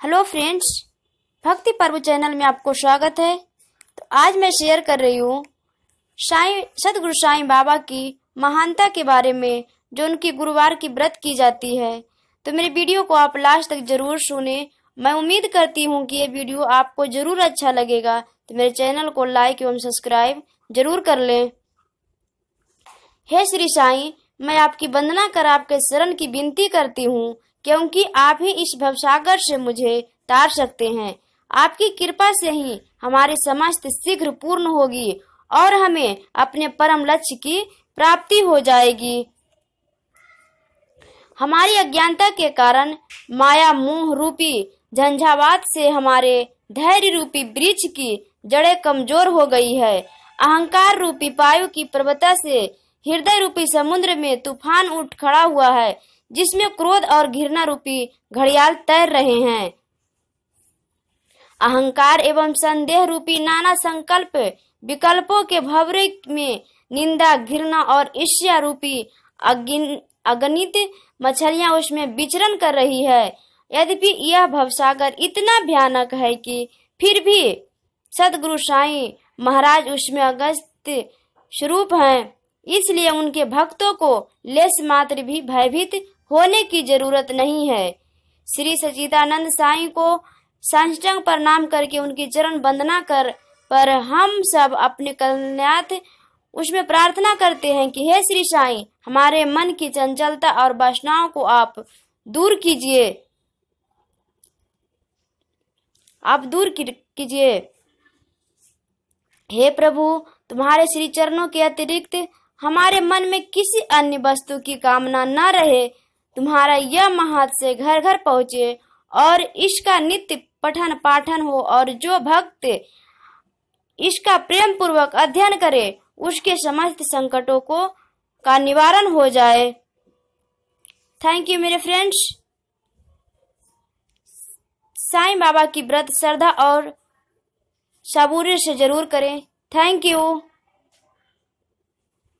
Hello friends, भक्ति पर्व channel में आपको स्वागत है। तो आज मैं शेयर कर रही हूँ साईं, सदगुरु साईं बाबा की महानता के बारे में, जो उनकी गुरुवार की व्रत की जाती है। तो मेरे वीडियो को आप लास्ट तक ज़रूर सुने। मैं उम्मीद करती हूँ कि ये वीडियो आपको ज़रूर अच्छा लगेगा। तो मेरे चैनल को लाइक एवं सब्सक्राइब ज़रूर कर लें। हे श्री साईं, मैं आपकी वंदना कर आपके शरण की विनती करती हूँ। क्योंकि आप ही इस भवसागर से मुझे तार सकते हैं। आपकी कृपा से ही हमारी समस्त शीघ्र पूर्ण होगी और हमें अपने परम लक्ष्य की प्राप्ति हो जाएगी। हमारी अज्ञानता के कारण माया, मोह रूपी झंझावात से हमारे धैर्य रूपी वृक्ष की जड़ें कमज़ोर हो गई है। अहंकार रूपी पायु की प्रबता से हृदय रूपी समुद्र में तूफ़ान उठ खड़ा हुआ है। जिसमें क्रोध और घृणा रूपी घड़ियाल तैर रहे हैं। अहंकार एवं संदेह रूपी नाना संकल्प, विकल्पों के भवरे में निंदा, घृणा और ईर्ष्या रूपी अगणित मछलियाँ उसमें विचरण कर रही है। यद्यपि यह भवसागर इतना भयानक है कि फिर भी सदगुरु साई महाराज उसमें अगस्त स्वरूप हैं, इसलिए उनके भक्तों को लेस मात्र भी भयभीत होने की ज़रूरत नहीं है। श्री सचिदानंद साईं को साष्टांग प्रणाम करके उनकी चरण वंदना कर, पर हम सब अपने कल्याणार्थ उसमें प्रार्थना करते हैं कि हे श्री साईं, हमारे मन की चंचलता और वासनाओं को आप दूर कीजिए। आप दूर कीजिए। हे प्रभु, तुम्हारे श्री चरणों के अतिरिक्त हमारे मन में किसी अन्य वस्तु की कामना न रहे। तुम्हारा यह से घर घर पहुँचे और इसका नित्य पठन पाठन हो और जो भक्त इसका प्रेम पूर्वक अध्ययन करे, उसके समस्त संकटों को का निवारण हो जाए। थैंक यू मेरे फ्रेंड्स साईं बाबा की व्रत श्रद्धा और सबूरे से ज़रूर करें। Thank you